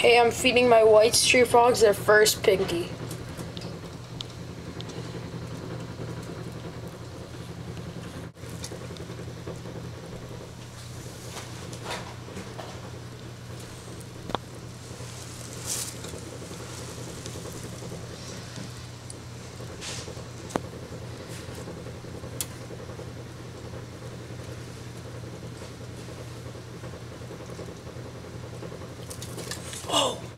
Hey, I'm feeding my white street frogs their first pinky. Whoa!